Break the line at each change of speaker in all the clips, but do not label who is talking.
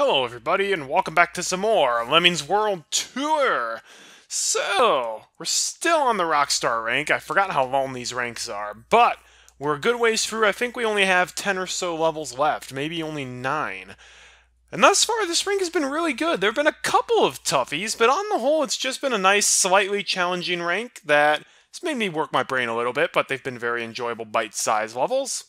Hello, everybody, and welcome back to some more Lemmings World Tour! So, we're still on the Rockstar rank. I forgot how long these ranks are, but we're a good ways through. I think we only have 10 or so levels left, maybe only 9. And thus far, this rank has been really good. There have been a couple of toughies, but on the whole, it's just been a nice, slightly challenging rank that has made me work my brain a little bit, but they've been very enjoyable bite-sized levels.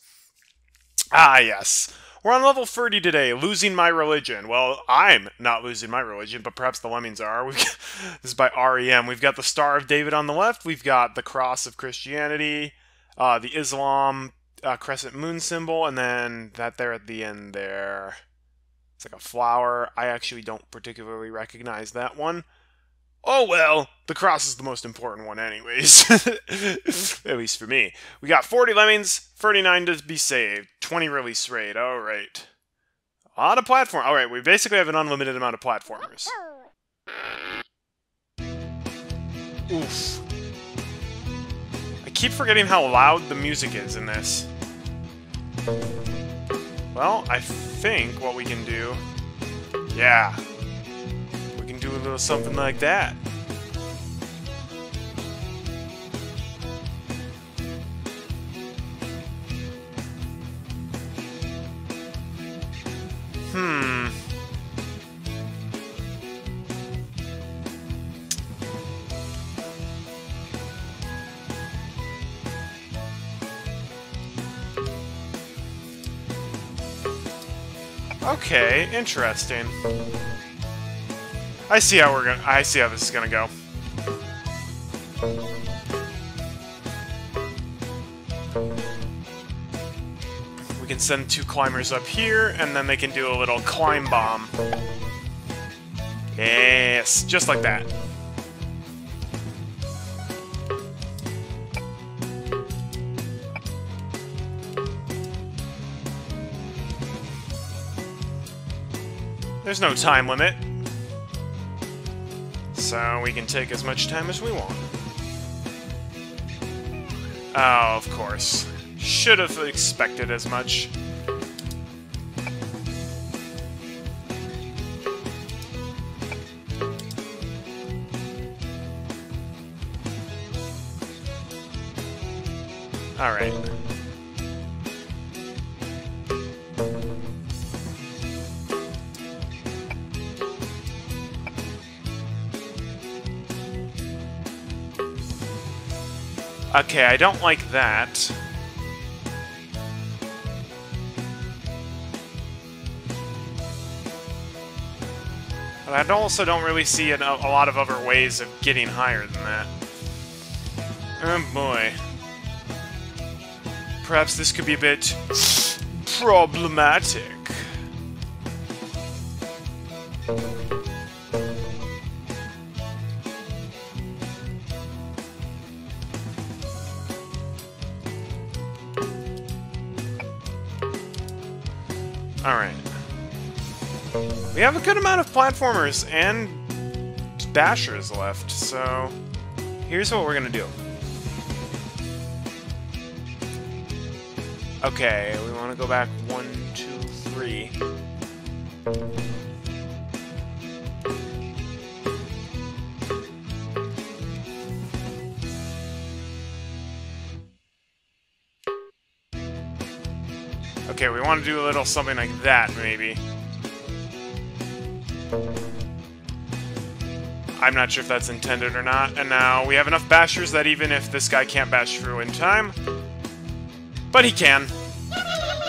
Ah, yes. We're on level 30 today, losing my religion. Well, I'm not losing my religion, but perhaps the lemmings are. Got, this is by REM. We've got the Star of David on the left. We've got the Cross of Christianity, uh, the Islam uh, crescent moon symbol, and then that there at the end there. It's like a flower. I actually don't particularly recognize that one. Oh well, the cross is the most important one anyways. At least for me. We got 40 lemmings, 39 to be saved, 20 release rate, alright. A lot of platform. Alright, we basically have an unlimited amount of platformers. Oof. I keep forgetting how loud the music is in this. Well, I think what we can do... Yeah, do a little something like that. Hmm. Okay, interesting. I see how we're gonna. I see how this is gonna go. We can send two climbers up here, and then they can do a little climb bomb. Yes, just like that. There's no time limit so we can take as much time as we want. Oh, of course. Should have expected as much. Alright. Okay, I don't like that. But I also don't really see an, a lot of other ways of getting higher than that. Oh boy. Perhaps this could be a bit problematic. Amount of platformers and bashers left, so here's what we're gonna do. Okay, we want to go back one, two, three. Okay, we want to do a little something like that, maybe. I'm not sure if that's intended or not. And now we have enough bashers that even if this guy can't bash through in time... But he can.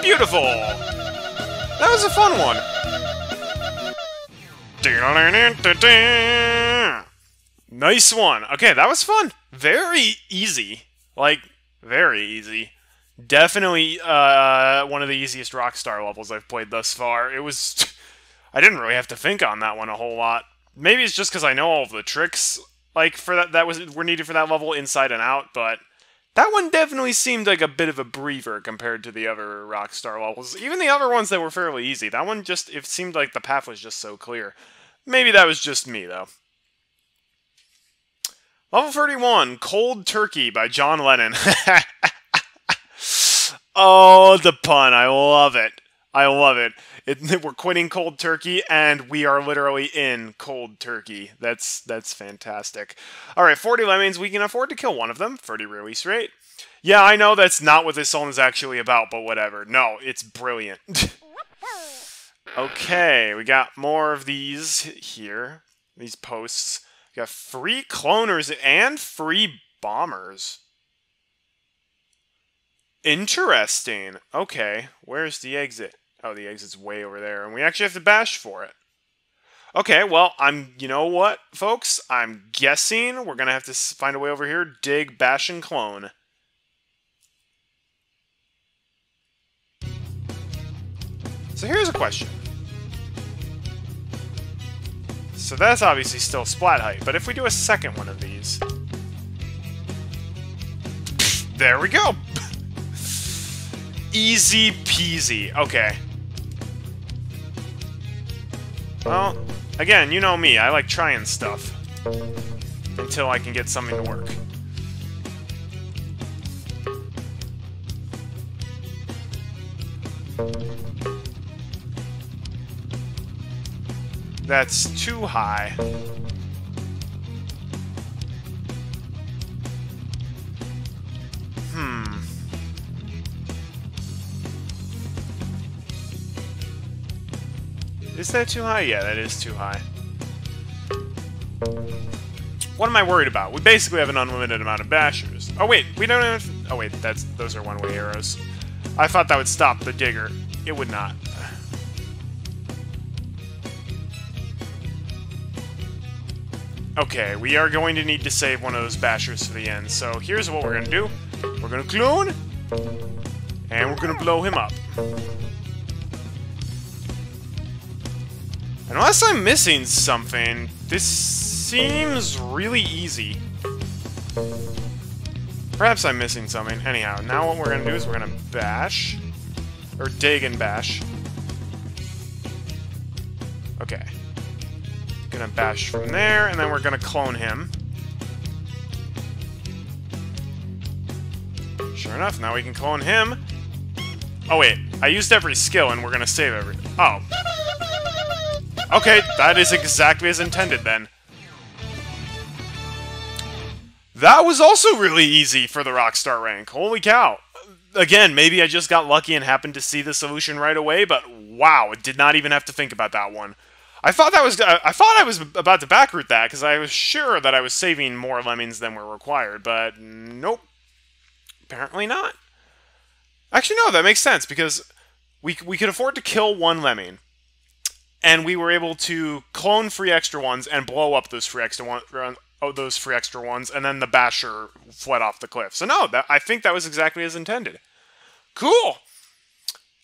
Beautiful! That was a fun one. Nice one. Okay, that was fun. Very easy. Like, very easy. Definitely uh, one of the easiest Rockstar levels I've played thus far. It was... I didn't really have to think on that one a whole lot. Maybe it's just because I know all of the tricks like for that that was were needed for that level inside and out, but that one definitely seemed like a bit of a breather compared to the other Rockstar levels. Even the other ones that were fairly easy. That one just it seemed like the path was just so clear. Maybe that was just me though. Level 31, Cold Turkey by John Lennon. Oh, the pun. I love it. I love it. It, we're quitting cold turkey, and we are literally in cold turkey. That's that's fantastic. All right, 40 lemons. We can afford to kill one of them. 30 release rate. Yeah, I know that's not what this song is actually about, but whatever. No, it's brilliant. okay, we got more of these here. These posts. We got free cloners and free bombers. Interesting. Okay, where's the exit? Oh, the exit's way over there, and we actually have to bash for it. Okay, well, I'm, you know what, folks? I'm guessing we're going to have to find a way over here, dig, bash, and clone. So here's a question. So that's obviously still splat height, but if we do a second one of these... There we go! Easy peasy. Okay. Well, again, you know me. I like trying stuff. Until I can get something to work. That's too high. Is that too high? Yeah, that is too high. What am I worried about? We basically have an unlimited amount of bashers. Oh wait, we don't have... Oh wait, that's those are one-way arrows. I thought that would stop the digger. It would not. Okay, we are going to need to save one of those bashers for the end. So here's what we're going to do. We're going to clone, and we're going to blow him up. Unless I'm missing something, this seems really easy. Perhaps I'm missing something. Anyhow, now what we're to do is we're to bash. Or dig and bash. Okay. Gonna bash from there, and then we're gonna clone him. Sure enough, now we can clone him. Oh wait, I used every skill and we're gonna save everything. Oh. Okay, that is exactly as intended then. That was also really easy for the Rockstar rank. Holy cow. Again, maybe I just got lucky and happened to see the solution right away, but wow, it did not even have to think about that one. I thought that was I thought I was about to backroute that because I was sure that I was saving more lemons than were required, but nope. Apparently not. Actually, no, that makes sense because we we could afford to kill one lemon and we were able to clone free extra ones and blow up those free extra ones. Oh, those free extra ones, and then the basher fled off the cliff. So no, that, I think that was exactly as intended. Cool.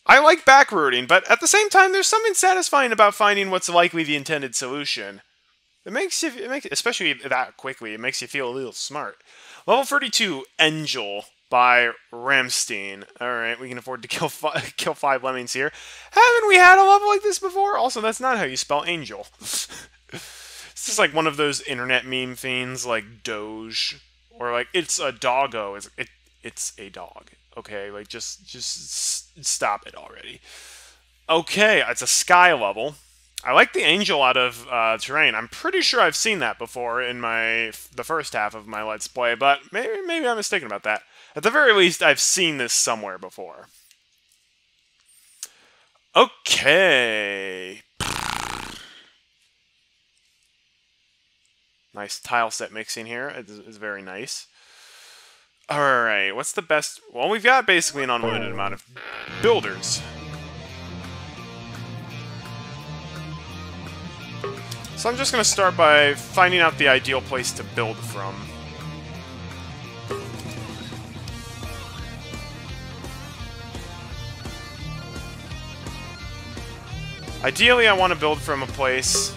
I like backrouting, but at the same time, there's something satisfying about finding what's likely the intended solution. It makes you, it makes, especially that quickly, it makes you feel a little smart. Level 32, Angel by Rammstein. Alright, we can afford to kill, fi kill five lemmings here. Haven't we had a level like this before? Also, that's not how you spell angel. this is like one of those internet meme things, like Doge. Or like, it's a doggo. It's, it, it's a dog. Okay, like, just, just stop it already. Okay, it's a sky level. I like the angel out of uh, terrain. I'm pretty sure I've seen that before in my the first half of my Let's Play, but maybe maybe I'm mistaken about that. At the very least, I've seen this somewhere before. Okay. Nice tile set mixing here. It's, it's very nice. Alright, what's the best... Well, we've got basically an unlimited amount of builders. So I'm just going to start by finding out the ideal place to build from. Ideally, I want to build from a place...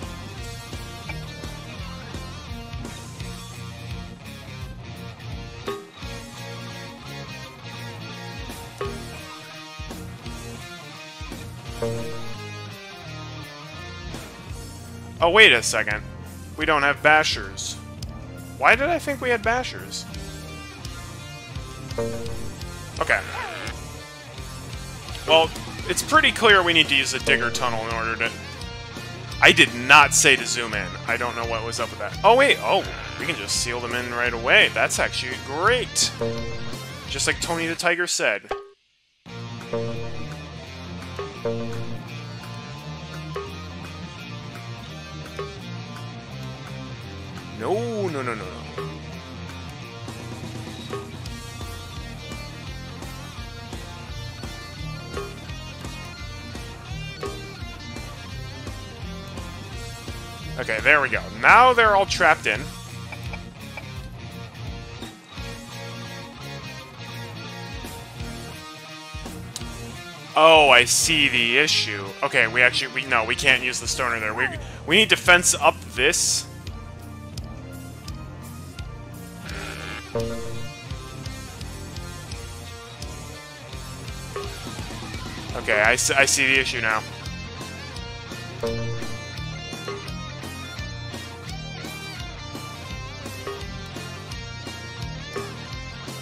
Oh, wait a second. We don't have bashers. Why did I think we had bashers? Okay. Well, it's pretty clear we need to use a digger tunnel in order to... I did not say to zoom in. I don't know what was up with that. Oh, wait. Oh, we can just seal them in right away. That's actually great. Just like Tony the Tiger said. There we go. Now they're all trapped in. Oh, I see the issue. Okay, we actually, we no, we can't use the stoner there. We, we need to fence up this. Okay, I, I see the issue now.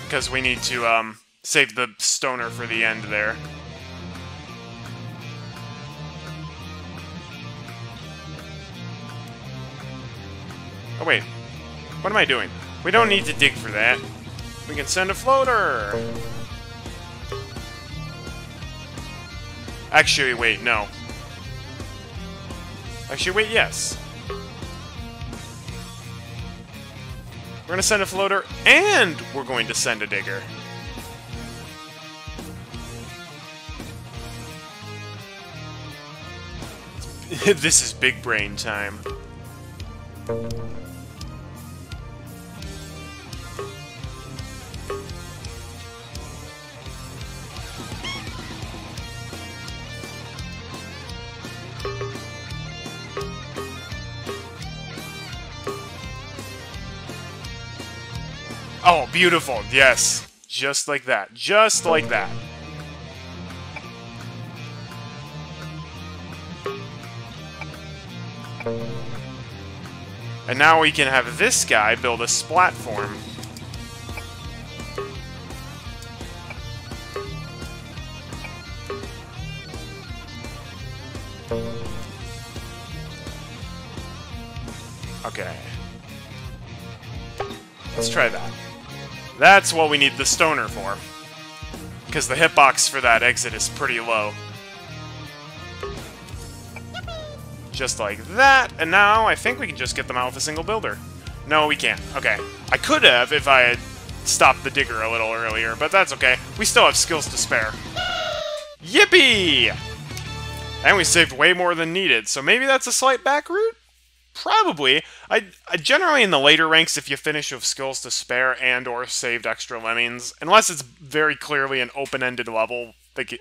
Because we need to um, save the stoner for the end there. Oh wait, what am I doing? We don't need to dig for that. We can send a floater! Actually, wait, no. Actually, wait, yes. We're going to send a floater, and we're going to send a digger. this is big brain time. Beautiful. Yes. Just like that. Just like that. And now we can have this guy build a platform. Okay. Let's try that. That's what we need the stoner for. Because the hitbox for that exit is pretty low. Just like that, and now I think we can just get them out with a single builder. No, we can't. Okay. I could have if I had stopped the digger a little earlier, but that's okay. We still have skills to spare. Yippee! And we saved way more than needed, so maybe that's a slight back route? Probably. I, I, generally in the later ranks, if you finish with skills to spare and or saved extra lemmings, unless it's very clearly an open-ended level, like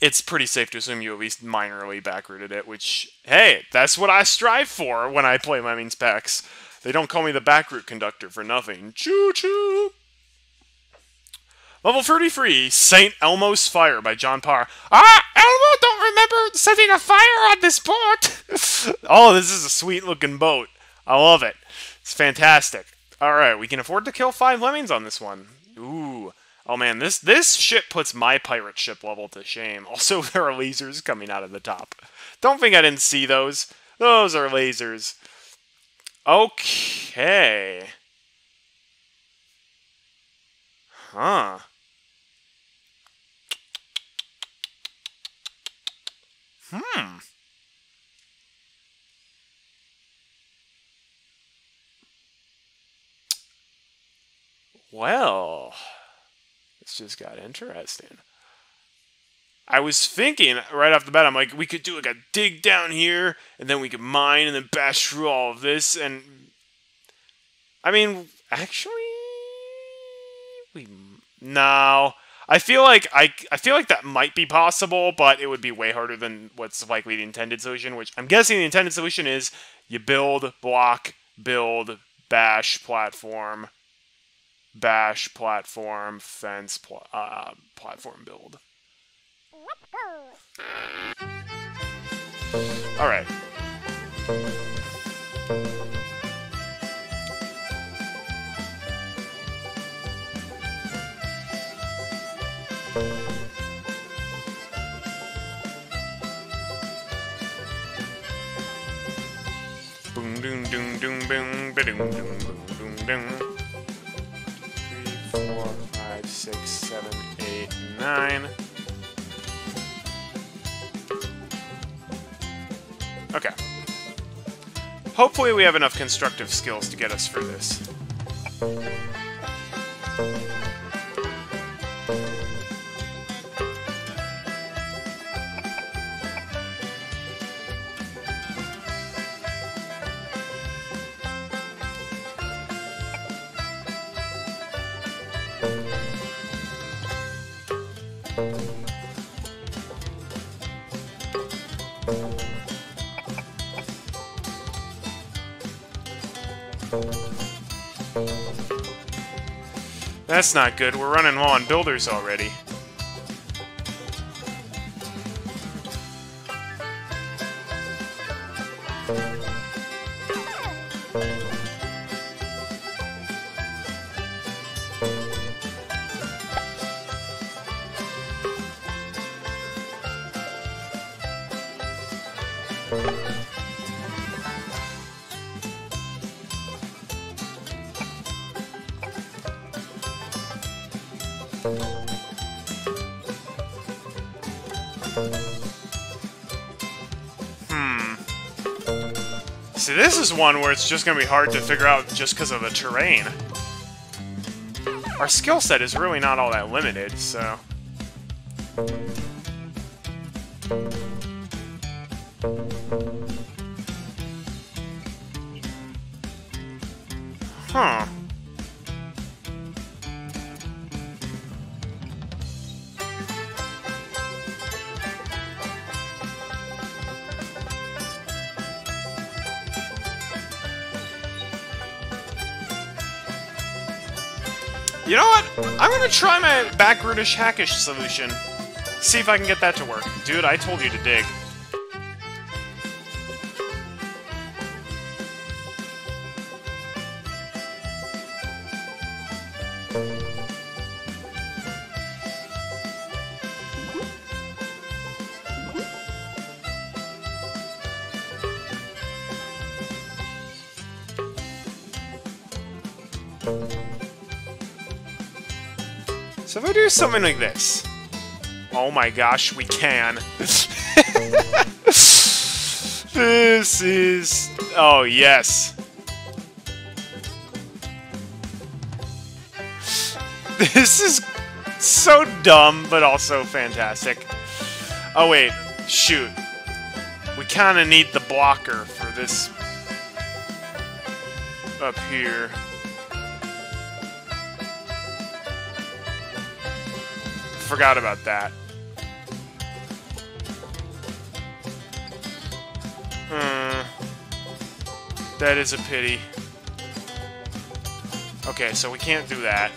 it's pretty safe to assume you at least minorly backrouted it. Which, hey, that's what I strive for when I play Lemmings packs. They don't call me the backroute conductor for nothing. Choo choo. Level 33, St. Elmo's Fire by John Parr. Ah, setting a fire on this boat! oh, this is a sweet looking boat. I love it. It's fantastic. Alright, we can afford to kill five lemmings on this one. Ooh. Oh man, this this ship puts my pirate ship level to shame. Also, there are lasers coming out of the top. Don't think I didn't see those. Those are lasers. Okay. Huh. Hmm. Well, this just got interesting. I was thinking right off the bat, I'm like, we could do like a dig down here, and then we could mine, and then bash through all of this, and I mean, actually, we no. I feel like I, I feel like that might be possible, but it would be way harder than what's likely the intended solution. Which I'm guessing the intended solution is you build, block, build, bash, platform, bash, platform, fence, pl uh, platform, build. All right. Doom doom doom boom boom boom. Three, four, five, six, seven, eight, nine. Okay. Hopefully we have enough constructive skills to get us through this. That's not good. We're running low on builders already. This is one where it's just going to be hard to figure out just because of the terrain. Our skill set is really not all that limited, so... Huh. You know what? I'm gonna try my backroutish hackish solution. See if I can get that to work. Dude, I told you to dig. So if I do something like this... Oh my gosh, we can. this is... Oh, yes. This is so dumb, but also fantastic. Oh, wait. Shoot. We kind of need the blocker for this up here. Forgot about that. Hmm. That is a pity. Okay, so we can't do that.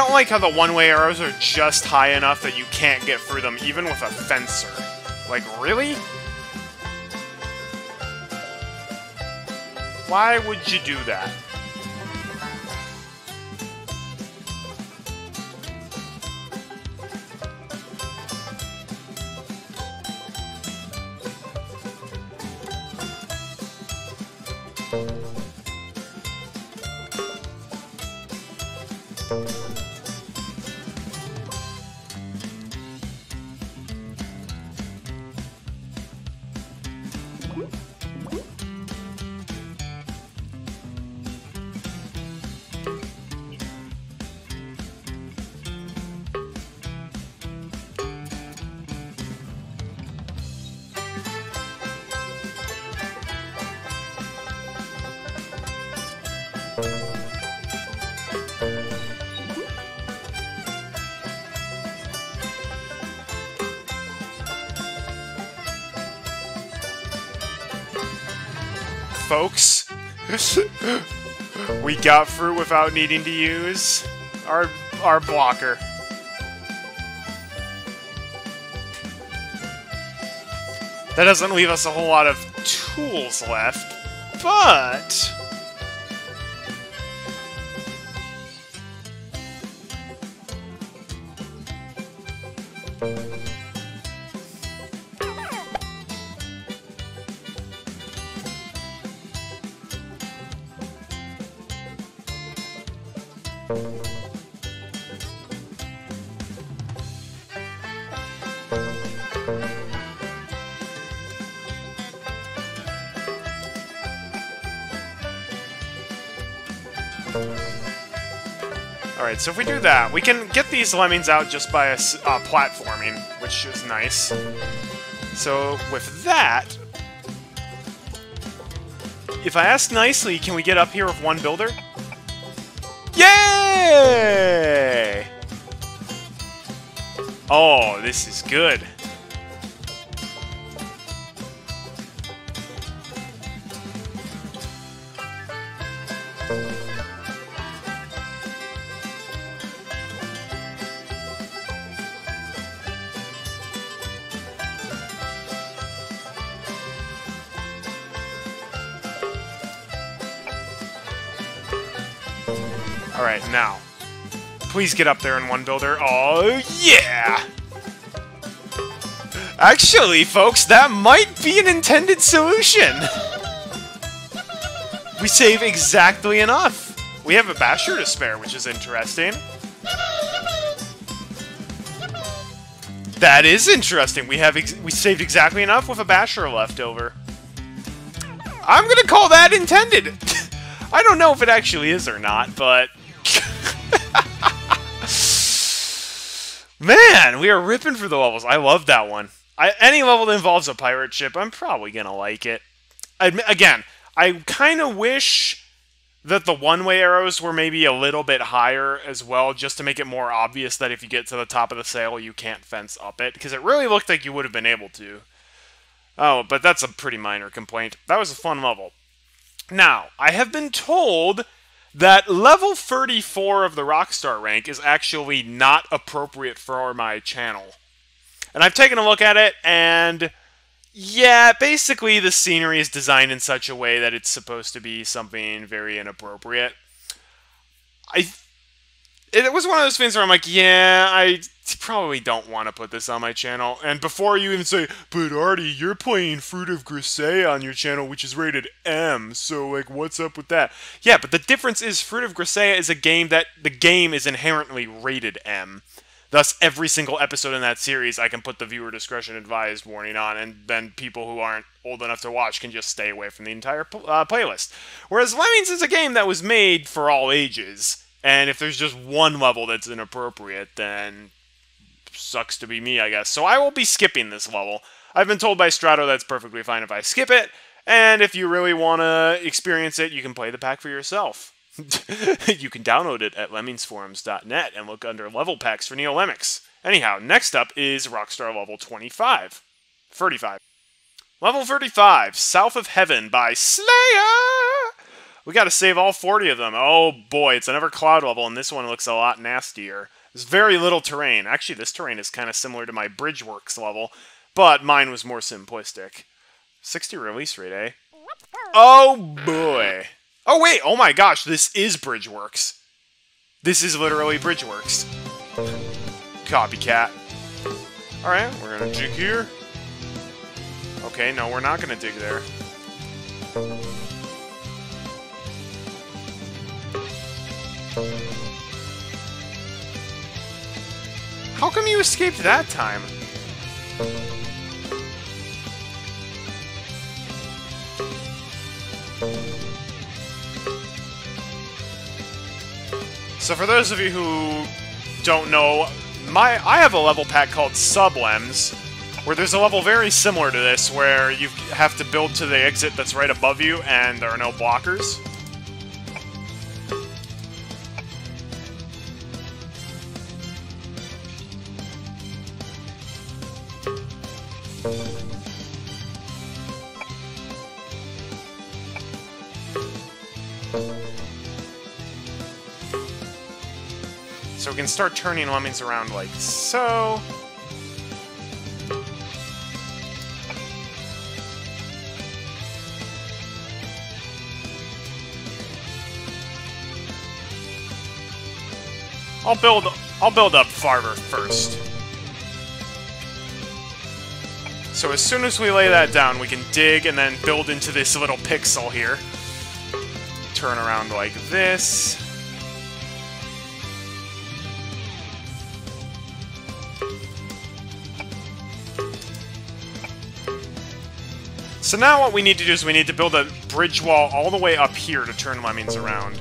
Don't like how the one-way arrows are just high enough that you can't get through them, even with a fencer. Like, really? Why would you do that? Folks, we got through without needing to use our our blocker. That doesn't leave us a whole lot of tools left, but Alright, so if we do that, we can get these lemmings out just by uh, platforming, which is nice. So with that, if I ask nicely, can we get up here with one builder? Yay! Oh, this is good. Alright, now. Please get up there in one builder. Oh, yeah! Actually, folks, that might be an intended solution! we save exactly enough! We have a Basher to spare, which is interesting. That is interesting. We have we saved exactly enough with a Basher left over. I'm gonna call that intended! I don't know if it actually is or not, but Man, we are ripping for the levels. I love that one. I, any level that involves a pirate ship, I'm probably going to like it. Again, I kind of wish that the one-way arrows were maybe a little bit higher as well, just to make it more obvious that if you get to the top of the sail, you can't fence up it, because it really looked like you would have been able to. Oh, but that's a pretty minor complaint. That was a fun level. Now, I have been told that level 34 of the Rockstar rank is actually not appropriate for my channel. And I've taken a look at it, and yeah, basically the scenery is designed in such a way that it's supposed to be something very inappropriate. I it was one of those things where I'm like, yeah, I probably don't want to put this on my channel. And before you even say, but Arty, you're playing Fruit of Grisaia on your channel, which is rated M, so, like, what's up with that? Yeah, but the difference is Fruit of Grisaia is a game that the game is inherently rated M. Thus, every single episode in that series, I can put the viewer discretion advised warning on, and then people who aren't old enough to watch can just stay away from the entire uh, playlist. Whereas Lemmings is a game that was made for all ages and if there's just one level that's inappropriate, then sucks to be me, I guess. So I will be skipping this level. I've been told by Strato that's perfectly fine if I skip it, and if you really want to experience it, you can play the pack for yourself. you can download it at lemmingsforums.net and look under level packs for NeoLemmix. Anyhow, next up is Rockstar level 25. 35. Level 35, South of Heaven by Slayer! We got to save all 40 of them. Oh boy, it's another cloud level, and this one looks a lot nastier. There's very little terrain. Actually, this terrain is kind of similar to my Bridgeworks level, but mine was more simplistic. 60 release rate, eh? Oh boy. Oh wait, oh my gosh, this is Bridgeworks. This is literally Bridgeworks. Copycat. Alright, we're gonna dig here. Okay, no, we're not gonna dig there. How come you escaped that time? So for those of you who don't know, my I have a level pack called Sublems, where there's a level very similar to this, where you have to build to the exit that's right above you, and there are no blockers. So we can start turning lemmings around like so. I'll build I'll build up farther first. So as soon as we lay that down, we can dig and then build into this little pixel here. Turn around like this. So now what we need to do is we need to build a bridge wall all the way up here to turn Lemmings around.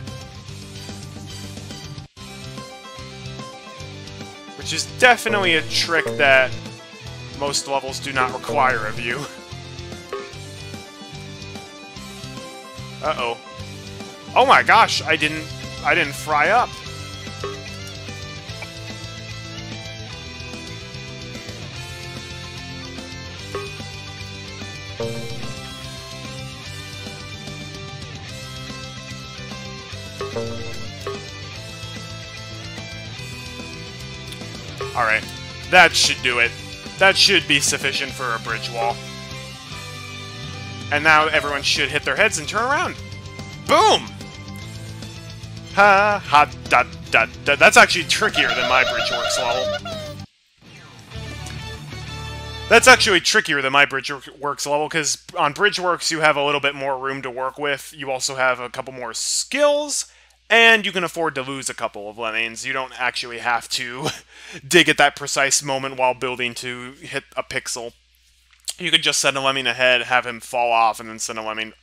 Which is definitely a trick that most levels do not require of you. Uh-oh. Oh my gosh, I didn't... I didn't fry up. Alright. That should do it. That should be sufficient for a bridge wall. And now everyone should hit their heads and turn around. Boom! Ha, ha, da, da, da. That's actually trickier than my Bridge Works level. That's actually trickier than my Bridge Works level, because on Bridge Works you have a little bit more room to work with. You also have a couple more skills, and you can afford to lose a couple of lemmings. You don't actually have to dig at that precise moment while building to hit a pixel. You could just send a lemming ahead, have him fall off, and then send a lemming.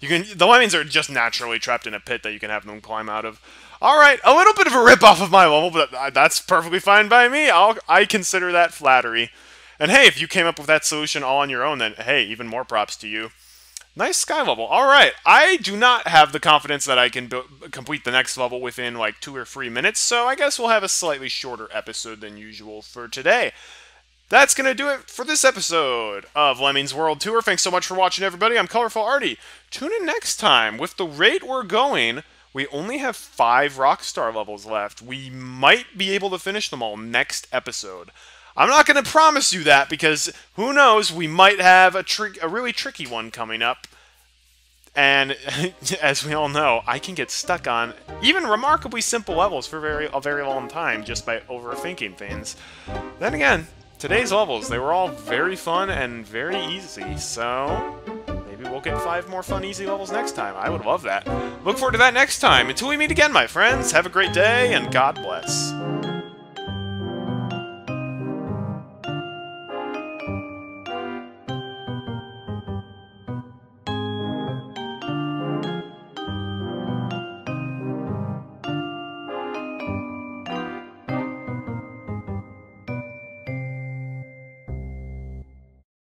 You can. The lemmings are just naturally trapped in a pit that you can have them climb out of. All right, a little bit of a rip off of my level, but that's perfectly fine by me. I'll I consider that flattery. And hey, if you came up with that solution all on your own, then hey, even more props to you. Nice sky level. All right. I do not have the confidence that I can complete the next level within like two or three minutes, so I guess we'll have a slightly shorter episode than usual for today. That's going to do it for this episode of Lemmings World Tour. Thanks so much for watching, everybody. I'm Colorful Arty. Tune in next time. With the rate we're going, we only have five Rockstar levels left. We might be able to finish them all next episode. I'm not going to promise you that because who knows, we might have a a really tricky one coming up. And as we all know, I can get stuck on even remarkably simple levels for very a very long time just by overthinking things. Then again, today's levels, they were all very fun and very easy, so maybe we'll get five more fun, easy levels next time. I would love that. Look forward to that next time. Until we meet again, my friends, have a great day, and God bless.